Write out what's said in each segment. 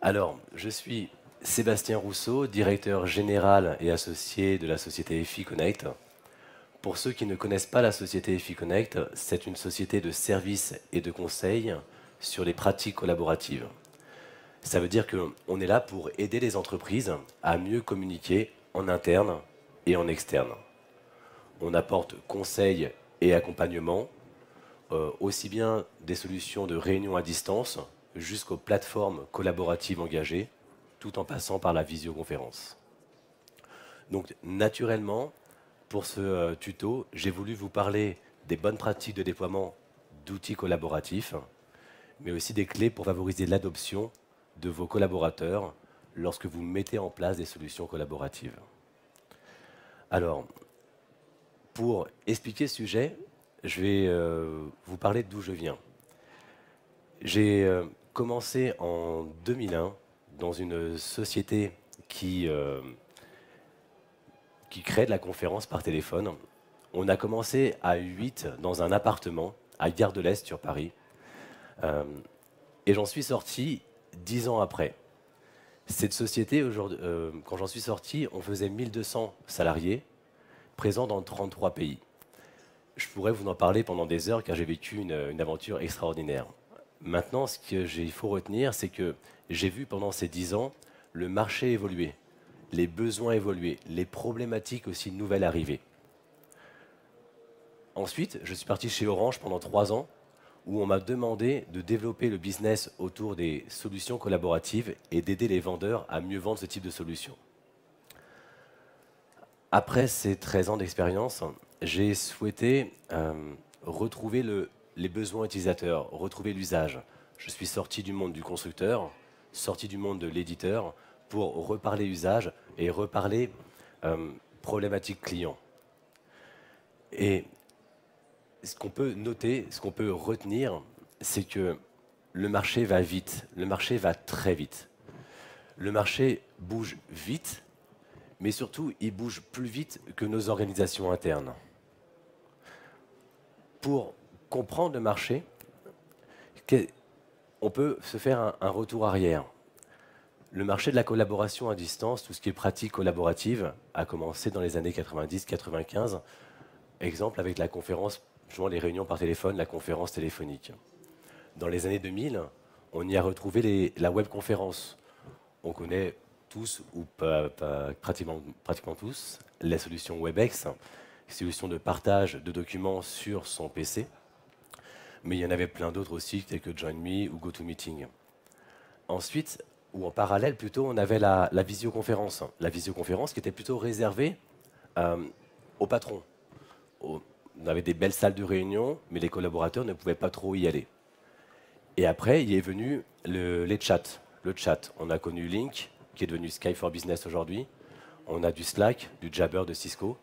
Alors, je suis Sébastien Rousseau, directeur général et associé de la société EFI Connect. Pour ceux qui ne connaissent pas la société EFI Connect, c'est une société de services et de conseils sur les pratiques collaboratives. Ça veut dire qu'on est là pour aider les entreprises à mieux communiquer en interne et en externe. On apporte conseils et accompagnement, euh, aussi bien des solutions de réunion à distance jusqu'aux plateformes collaboratives engagées, tout en passant par la visioconférence. Donc naturellement, pour ce euh, tuto, j'ai voulu vous parler des bonnes pratiques de déploiement d'outils collaboratifs, mais aussi des clés pour favoriser l'adoption de vos collaborateurs lorsque vous mettez en place des solutions collaboratives. Alors, pour expliquer ce sujet, je vais euh, vous parler d'où je viens. J'ai euh, commencé en 2001 dans une société qui, euh, qui crée de la conférence par téléphone. On a commencé à 8 dans un appartement à Gare de l'Est sur Paris. et j'en suis sorti dix ans après. Cette société, euh, quand j'en suis sorti, on faisait 1200 salariés, présents dans 33 pays. Je pourrais vous en parler pendant des heures car j'ai vécu une, aventure extraordinaire. Maintenant, ce qu'il faut retenir, c'est que j'ai vu pendant ces dix ans le marché évoluer, les besoins évoluer, les problématiques aussi nouvelles arriver. Ensuite, je suis parti chez Orange pendant trois ans où on m'a demandé de développer le business autour des solutions collaboratives et d'aider les vendeurs à mieux vendre ce type de solutions. Après ces 13 ans d'expérience, j'ai souhaité euh, retrouver les besoins utilisateurs, retrouver l'usage. Je suis sorti du monde du constructeur, sorti du monde de l'éditeur pour reparler usage et reparler euh, problématique client. Et ce qu'on peut noter, ce qu'on peut retenir, c'est que le marché va vite, le marché va très vite. Le marché bouge vite, mais surtout, il bouge plus vite que nos organisations internes. Pour comprendre le marché, on peut se faire un, retour arrière. Le marché de la collaboration à distance, tout ce qui est pratique collaborative, a commencé dans les années 90-95. Exemple avec la conférence les réunions par téléphone, la conférence téléphonique. Dans les années 2000, on y a retrouvé la webconférence. On connaît tous, ou pas, pratiquement, pratiquement, tous, la solution WebEx, solution de partage de documents sur son PC. Mais il y en avait plein d'autres aussi, tels que JoinMe ou GoToMeeting. Ensuite, ou en parallèle plutôt, on avait la, visioconférence. La visioconférence qui était plutôt réservée euh, aux patrons, on avait des belles salles de réunion, mais les collaborateurs ne pouvaient pas trop y aller. Et après, il est venu les chats. Le chat, on a connu Link, qui est devenu Skype for Business aujourd'hui. On a du Slack, du Jabber de Cisco.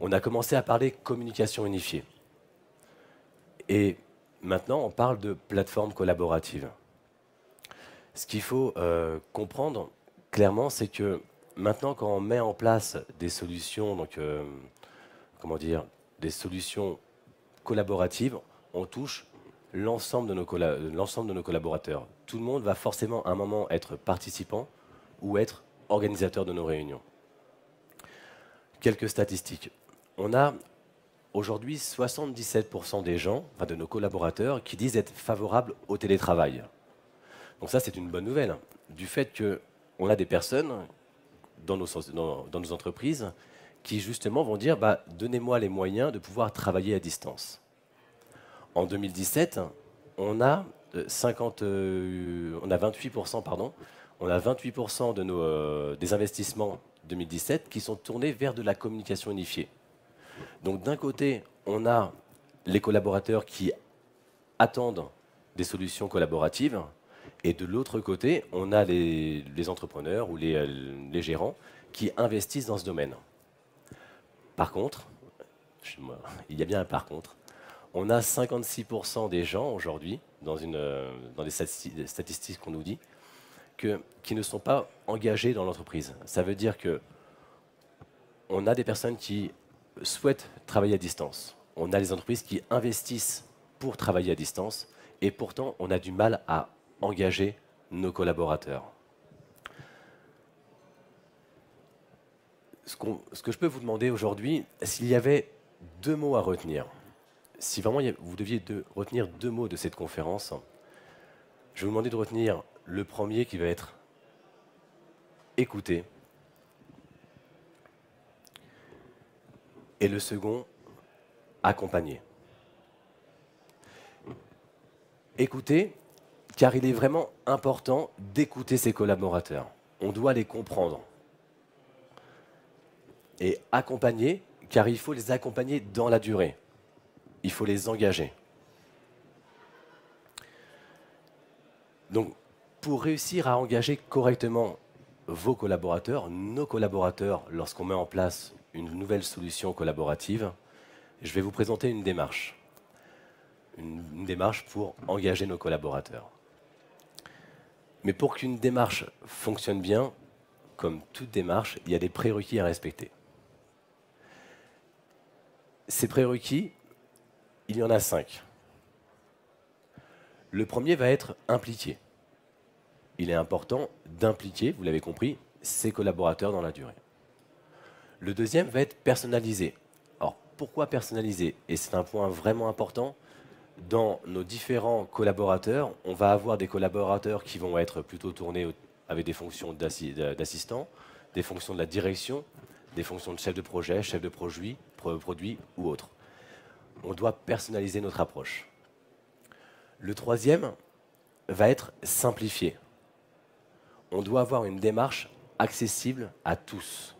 On a commencé à parler communication unifiée. Et maintenant, on parle de plateforme collaborative. Ce qu'il faut euh, comprendre clairement, c'est que maintenant, quand on met en place des solutions, donc, euh, comment dire, des solutions collaboratives, on touche l'ensemble de, de nos collaborateurs. Tout le monde va forcément à un moment être participant ou être organisateur de nos réunions. Quelques statistiques. On a aujourd'hui 77% des gens, enfin de nos collaborateurs, qui disent être favorables au télétravail. Donc ça, c'est une bonne nouvelle. Du fait qu'on a des personnes dans nos, entreprises qui justement vont dire bah, donnez-moi les moyens de pouvoir travailler à distance. En 2017, on a 50, euh, euh, 28%, pardon, on a 28% de nos, euh, des investissements 2017 qui sont tournés vers de la communication unifiée. Donc d'un côté, on a les collaborateurs qui attendent des solutions collaboratives, et de l'autre côté, on a les, entrepreneurs ou les, les gérants qui investissent dans ce domaine. Par contre, il y a bien un par contre, on a 56% des gens aujourd'hui, dans, dans des statistiques qu'on nous dit, qui ne sont pas engagés dans l'entreprise. Ça veut dire que on a des personnes qui souhaitent travailler à distance. On a des entreprises qui investissent pour travailler à distance et pourtant on a du mal à engager nos collaborateurs. Ce, que je peux vous demander aujourd'hui, s'il y avait deux mots à retenir, si vraiment vous deviez retenir deux mots de cette conférence, je vais vous demander de retenir le premier qui va être écouter et le second accompagner. Écouter, car il est vraiment important d'écouter ses collaborateurs. On doit les comprendre. Et accompagner, car il faut les accompagner dans la durée. Il faut les engager. Donc, pour réussir à engager correctement vos collaborateurs, nos collaborateurs, lorsqu'on met en place une nouvelle solution collaborative, je vais vous présenter une démarche. Une, démarche pour engager nos collaborateurs. Mais pour qu'une démarche fonctionne bien, comme toute démarche, il y a des prérequis à respecter. Ces prérequis, il y en a cinq. Le premier va être impliqué. Il est important d'impliquer, vous l'avez compris, ses collaborateurs dans la durée. Le deuxième va être personnalisé. Alors, pourquoi personnalisé Et c'est un point vraiment important. Dans nos différents collaborateurs, on va avoir des collaborateurs qui vont être plutôt tournés avec des fonctions d'assistant, des fonctions de la direction, des fonctions de chef de projet, chef de produit, produit ou autre. On doit personnaliser notre approche. Le troisième va être simplifié. On doit avoir une démarche accessible à tous.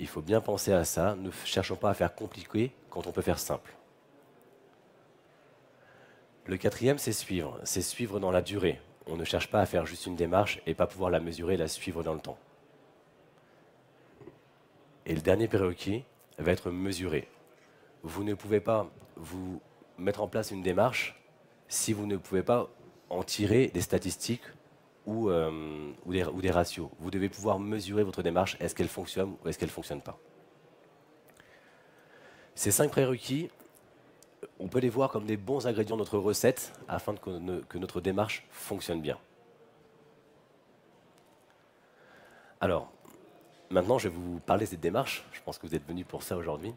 Il faut bien penser à ça. Ne cherchons pas à faire compliqué quand on peut faire simple. Le quatrième, c'est suivre. C'est suivre dans la durée. On ne cherche pas à faire juste une démarche et pas pouvoir la mesurer, la suivre dans le temps. Et le dernier prérequis va être mesuré. Vous ne pouvez pas vous mettre en place une démarche si vous ne pouvez pas en tirer des statistiques ou, euh, ou, des, ratios. Vous devez pouvoir mesurer votre démarche, est-ce qu'elle fonctionne ou est-ce qu'elle ne fonctionne pas. Ces cinq prérequis, on peut les voir comme des bons ingrédients de notre recette afin que, notre démarche fonctionne bien. Alors, maintenant, je vais vous parler de cette démarche. Je pense que vous êtes venus pour ça aujourd'hui.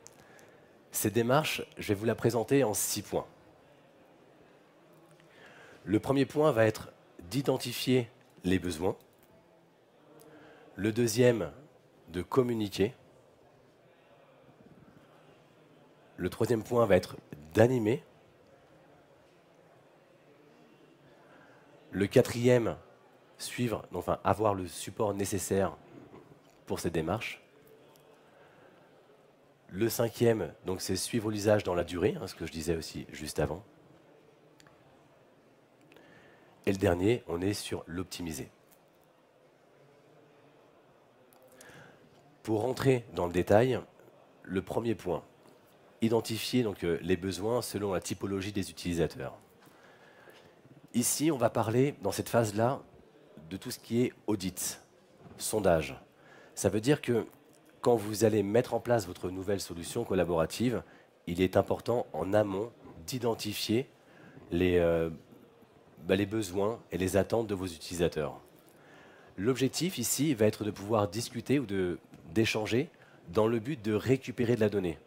Cette démarche, je vais vous la présenter en six points. Le premier point va être d'identifier les besoins. Le deuxième, de communiquer. Le troisième point va être d'animer. Le quatrième, suivre, enfin avoir le support nécessaire pour cette démarche. Le cinquième, donc c'est suivre l'usage dans la durée, hein, ce que je disais aussi juste avant. Et le dernier, on est sur l'optimiser. Pour rentrer dans le détail, le premier point, identifier donc, euh, les besoins selon la typologie des utilisateurs. Ici, on va parler, dans cette phase-là, de tout ce qui est audit, sondage. Ça veut dire que quand vous allez mettre en place votre nouvelle solution collaborative, il est important en amont d'identifier les, euh, bah, les besoins et les attentes de vos utilisateurs. L'objectif ici va être de pouvoir discuter ou d'échanger dans le but de récupérer de la donnée.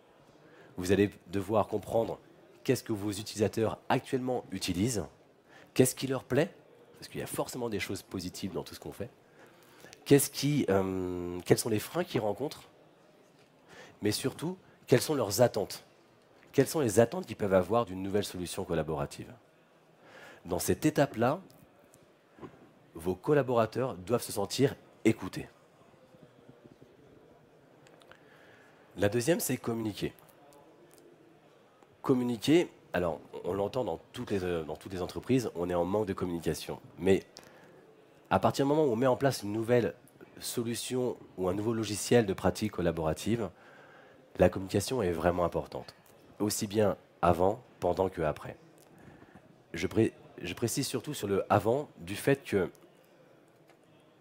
Vous allez devoir comprendre qu'est-ce que vos utilisateurs actuellement utilisent, qu'est-ce qui leur plaît, parce qu'il y a forcément des choses positives dans tout ce qu'on fait, qui, euh, quels sont les freins qu'ils rencontrent, mais surtout, quelles sont leurs attentes. Quelles sont les attentes qu'ils peuvent avoir d'une nouvelle solution collaborative dans cette étape-là, vos collaborateurs doivent se sentir écoutés. La deuxième, c'est communiquer. Communiquer, alors on l'entend dans, toutes les, dans toutes les entreprises, on est en manque de communication. Mais à partir du moment où on met en place une nouvelle solution ou un nouveau logiciel de pratique collaborative, la communication est vraiment importante. Aussi bien avant, pendant que après. Je, je précise surtout sur le avant du fait que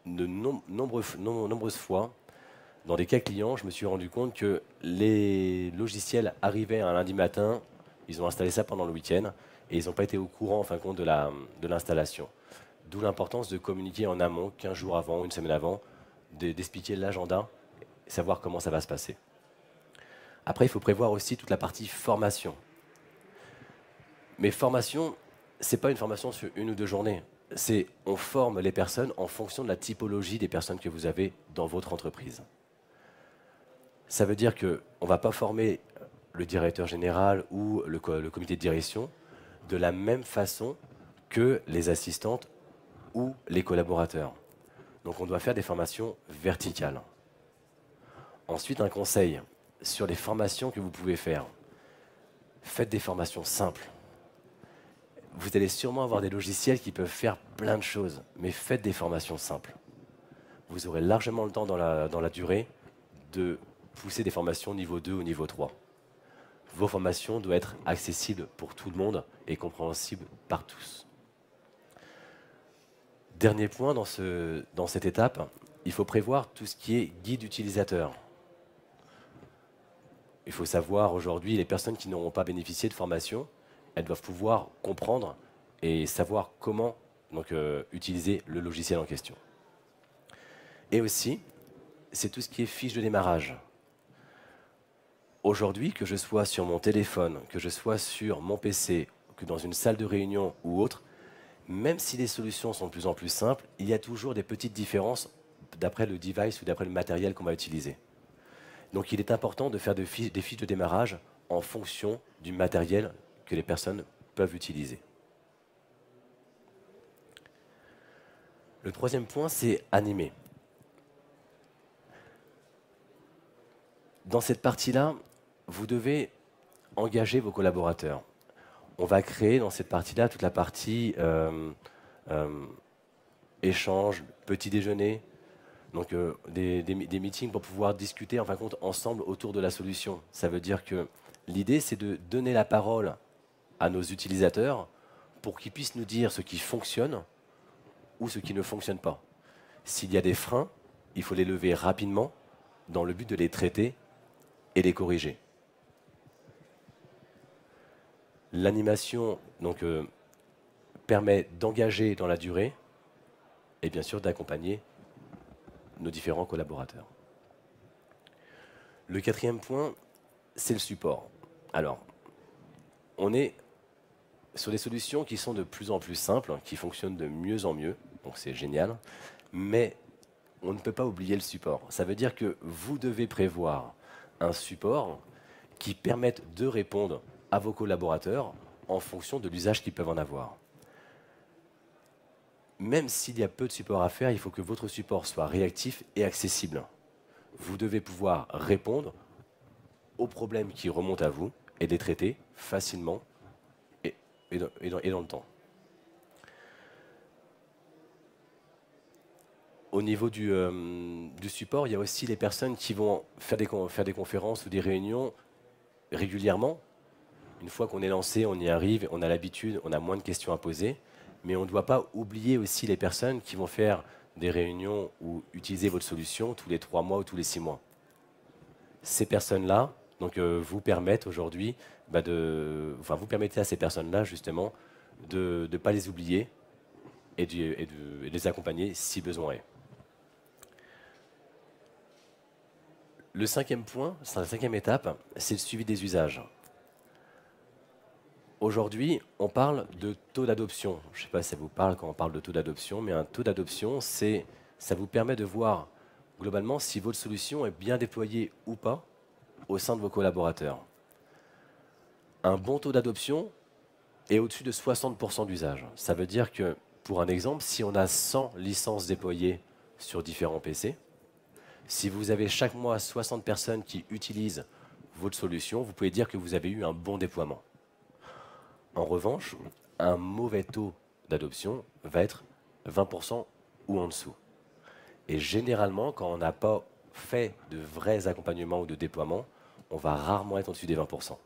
de nombreuses fois, dans des cas clients, je me suis rendu compte que les logiciels arrivaient un lundi matin, ils ont installé ça pendant le week-end et ils n'ont pas été au courant en fin de compte de l'installation. D'où l'importance de communiquer en amont, 15 jours avant, une semaine avant, d'expliquer l'agenda savoir comment ça va se passer. Après, il faut prévoir aussi toute la partie formation. Mais formation, ce n'est pas une formation sur une ou deux journées. C'est on forme les personnes en fonction de la typologie des personnes que vous avez dans votre entreprise. Ça veut dire qu'on ne va pas former le directeur général ou le, comité de direction de la même façon que les assistantes ou les collaborateurs. Donc on doit faire des formations verticales. Ensuite, un conseil sur les formations que vous pouvez faire. Faites des formations simples. Vous allez sûrement avoir des logiciels qui peuvent faire plein de choses, mais faites des formations simples. Vous aurez largement le temps dans la, durée de pousser des formations niveau 2 ou niveau 3. Vos formations doivent être accessibles pour tout le monde et compréhensibles par tous. Dernier point dans, dans cette étape, il faut prévoir tout ce qui est guide utilisateur. Il faut savoir aujourd'hui, les personnes qui n'auront pas bénéficié de formation, elles doivent pouvoir comprendre et savoir comment euh, utiliser le logiciel en question. Et aussi, c'est tout ce qui est fiche de démarrage. Aujourd'hui, que je sois sur mon téléphone, que je sois sur mon PC, que dans une salle de réunion ou autre, même si les solutions sont de plus en plus simples, il y a toujours des petites différences d'après le device ou d'après le matériel qu'on va utiliser. Donc il est important de faire des fiches, de démarrage en fonction du matériel que les personnes peuvent utiliser. Le troisième point, c'est animer. Dans cette partie-là, vous devez engager vos collaborateurs on va créer dans cette partie-là toute la partie euh, euh, échange, petit déjeuner, donc euh, des, meetings pour pouvoir discuter compte ensemble autour de la solution. Ça veut dire que l'idée c'est de donner la parole à nos utilisateurs pour qu'ils puissent nous dire ce qui fonctionne ou ce qui ne fonctionne pas. S'il y a des freins, il faut les lever rapidement dans le but de les traiter et les corriger. L'animation euh, permet d'engager dans la durée et bien sûr d'accompagner nos différents collaborateurs. Le quatrième point, c'est le support. Alors, on est sur des solutions qui sont de plus en plus simples, qui fonctionnent de mieux en mieux, donc c'est génial, mais on ne peut pas oublier le support. Ça veut dire que vous devez prévoir un support qui permette de répondre à vos collaborateurs en fonction de l'usage qu'ils peuvent en avoir. Même s'il y a peu de support à faire, il faut que votre support soit réactif et accessible. Vous devez pouvoir répondre aux problèmes qui remontent à vous et les traiter facilement et, dans, le temps. Au niveau du, euh, du, support, il y a aussi les personnes qui vont faire des, faire des conférences ou des réunions régulièrement une fois qu'on est lancé, on y arrive, on a l'habitude, on a moins de questions à poser. Mais on ne doit pas oublier aussi les personnes qui vont faire des réunions ou utiliser votre solution tous les trois mois ou tous les six mois. Ces personnes-là, donc euh, vous aujourd'hui, bah, vous permettez à ces personnes-là justement de ne pas les oublier et de, les accompagner si besoin est. Le cinquième point, la cinquième étape, c'est le suivi des usages. Aujourd'hui, on parle de taux d'adoption. Je ne sais pas si ça vous parle quand on parle de taux d'adoption, mais un taux d'adoption, c'est, ça vous permet de voir globalement si votre solution est bien déployée ou pas au sein de vos collaborateurs. Un bon taux d'adoption est au-dessus de 60% d'usage. Ça veut dire que, pour un exemple, si on a 100 licences déployées sur différents PC, si vous avez chaque mois 60 personnes qui utilisent votre solution, vous pouvez dire que vous avez eu un bon déploiement. En revanche, un mauvais taux d'adoption va être 20% ou en dessous. Et généralement, quand on n'a pas fait de vrais accompagnements ou de déploiements, on va rarement être au-dessus des 20%.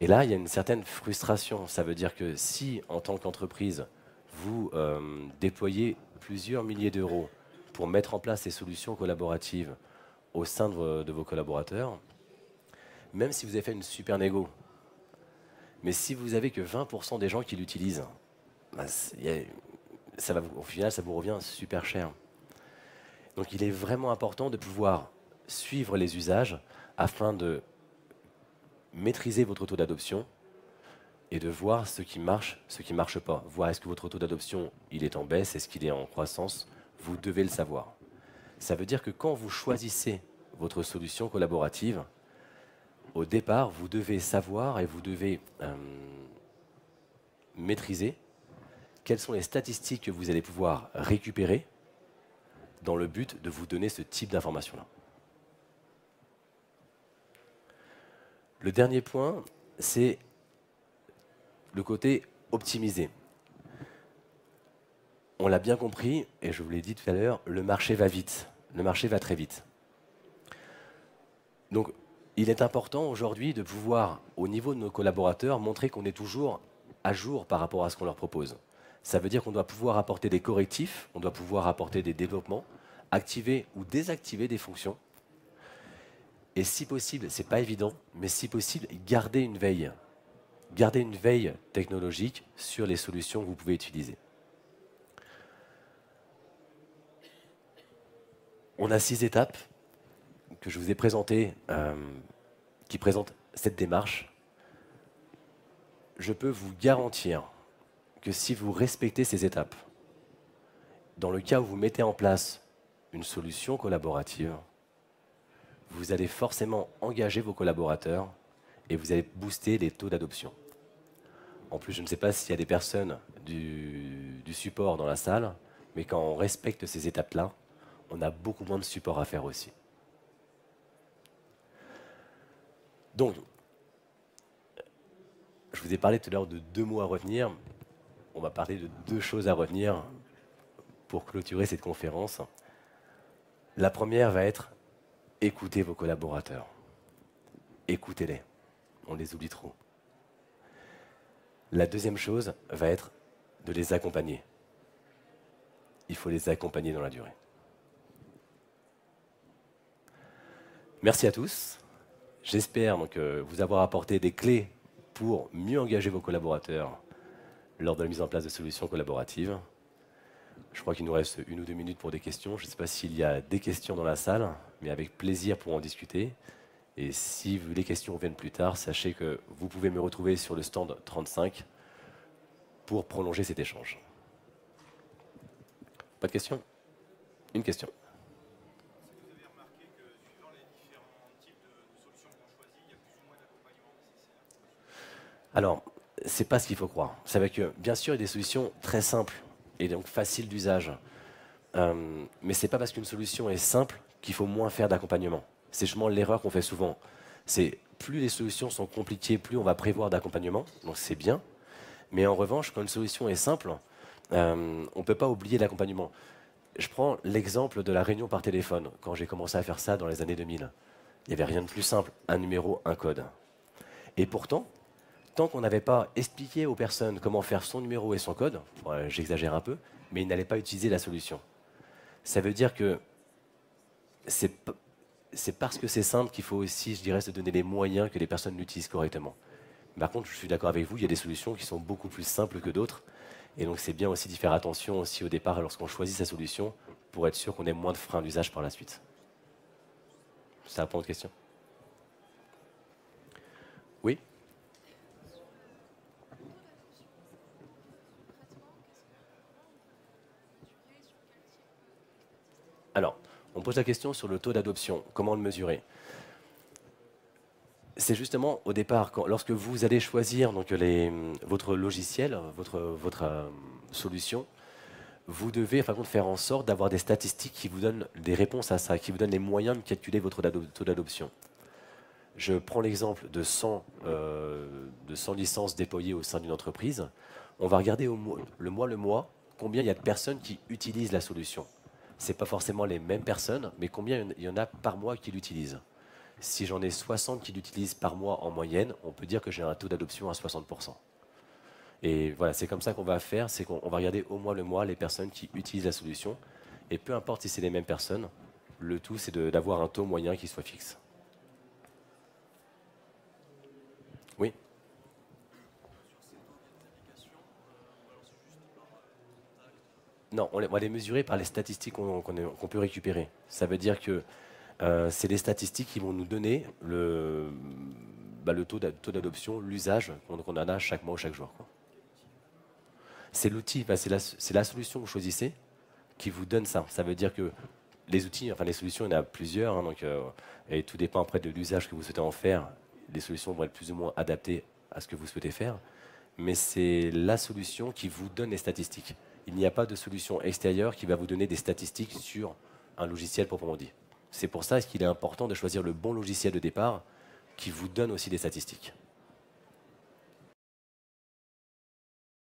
Et là, il y a une certaine frustration. Ça veut dire que si, en tant qu'entreprise, vous euh, déployez plusieurs milliers d'euros pour mettre en place ces solutions collaboratives au sein de, vos collaborateurs, même si vous avez fait une super négo, mais si vous avez que 20% des gens qui l'utilisent, bah, au final, ça vous revient super cher. Donc il est vraiment important de pouvoir suivre les usages afin de maîtriser votre taux d'adoption et de voir ce qui marche, ce qui ne marche pas. Voir est-ce que votre taux d'adoption il est en baisse, est-ce qu'il est en croissance. Vous devez le savoir. Ça veut dire que quand vous choisissez votre solution collaborative, au départ, vous devez savoir et vous devez euh, maîtriser quelles sont les statistiques que vous allez pouvoir récupérer dans le but de vous donner ce type d'information-là. Le dernier point, c'est le côté optimisé. On l'a bien compris, et je vous l'ai dit tout à l'heure, le marché va vite. Le marché va très vite. Donc, il est important aujourd'hui de pouvoir, au niveau de nos collaborateurs, montrer qu'on est toujours à jour par rapport à ce qu'on leur propose. Ça veut dire qu'on doit pouvoir apporter des correctifs, on doit pouvoir apporter des développements, activer ou désactiver des fonctions. Et si possible, ce n'est pas évident, mais si possible, garder une veille. Garder une veille technologique sur les solutions que vous pouvez utiliser. On a six étapes que je vous ai présentées euh, qui présentent cette démarche. Je peux vous garantir que si vous respectez ces étapes, dans le cas où vous mettez en place une solution collaborative, vous allez forcément engager vos collaborateurs et vous allez booster les taux d'adoption. En plus, je ne sais pas s'il y a des personnes du, support dans la salle, mais quand on respecte ces étapes-là, on a beaucoup moins de support à faire aussi. Donc, je vous ai parlé tout à l'heure de deux mots à retenir on va parler de deux choses à retenir pour clôturer cette conférence. La première va être écoutez vos collaborateurs. Écoutez-les. On les oublie trop. La deuxième chose va être de les accompagner. Il faut les accompagner dans la durée. Merci à tous. J'espère donc euh, vous avoir apporté des clés pour mieux engager vos collaborateurs lors de la mise en place de solutions collaboratives. Je crois qu'il nous reste une ou deux minutes pour des questions. Je ne sais pas s'il y a des questions dans la salle, mais avec plaisir pour en discuter. Et si les questions viennent plus tard, sachez que vous pouvez me retrouver sur le stand 35 pour prolonger cet échange. Pas de questions? Une question. Alors, c'est pas ce qu'il faut croire. C'est avec que, bien sûr, il y a des solutions très simples et donc faciles d'usage. Euh, mais c'est pas parce qu'une solution est simple qu'il faut moins faire d'accompagnement. C'est justement l'erreur qu'on fait souvent. C'est plus les solutions sont compliquées, plus on va prévoir d'accompagnement. Donc c'est bien. Mais en revanche, quand une solution est simple, euh, on ne peut pas oublier l'accompagnement. Je prends l'exemple de la réunion par téléphone. Quand j'ai commencé à faire ça dans les années 2000, il n'y avait rien de plus simple. Un numéro, un code. Et pourtant, tant qu'on n'avait pas expliqué aux personnes comment faire son numéro et son code, j'exagère un peu, mais ils n'allaient pas utiliser la solution. Ça veut dire que c'est parce que c'est simple qu'il faut aussi, je dirais, se donner les moyens que les personnes l'utilisent correctement. Par contre, je suis d'accord avec vous, il y a des solutions qui sont beaucoup plus simples que d'autres. Et donc, c'est bien aussi d'y faire attention aussi au départ lorsqu'on choisit sa solution pour être sûr qu'on ait moins de freins d'usage par la suite. Ça répond à votre question? Alors, on pose la question sur le taux d'adoption. Comment le mesurer? C'est justement au départ, lorsque vous allez choisir votre logiciel, votre, euh, solution, vous devez faire en sorte d'avoir des statistiques qui vous donnent des réponses à ça, qui vous donnent les moyens de calculer votre taux d'adoption. Je prends l'exemple de 100, euh, de 100 licences déployées au sein d'une entreprise. On va regarder le mois le mois combien il y a de personnes qui utilisent la solution c'est pas forcément les mêmes personnes, mais combien il y en a par mois qui l'utilisent Si j'en ai 60 qui l'utilisent par mois en moyenne, on peut dire que j'ai un taux d'adoption à 60%. Et voilà, c'est comme ça qu'on va faire, c'est qu'on va regarder au mois le mois les personnes qui utilisent la solution. Et peu importe si c'est les mêmes personnes, le tout c'est d'avoir un taux moyen qui soit fixe. Non, on, va les mesurer par les statistiques qu'on peut récupérer. Ça veut dire que euh, c'est les statistiques qui vont nous donner le, bah, taux d'adoption, l'usage qu'on en a chaque mois ou chaque jour. C'est l'outil, c'est la, solution que vous choisissez qui vous donne ça. Ça veut dire que les outils, enfin les solutions, il y en a plusieurs, hein, donc, euh, et tout dépend après de l'usage que vous souhaitez en faire. Les solutions vont être plus ou moins adaptées à ce que vous souhaitez faire, mais c'est la solution qui vous donne les statistiques. Il n'y a pas de solution extérieure qui va vous donner des statistiques sur un logiciel proprement dit. C'est pour ça qu'il est important de choisir le bon logiciel de départ qui vous donne aussi des statistiques.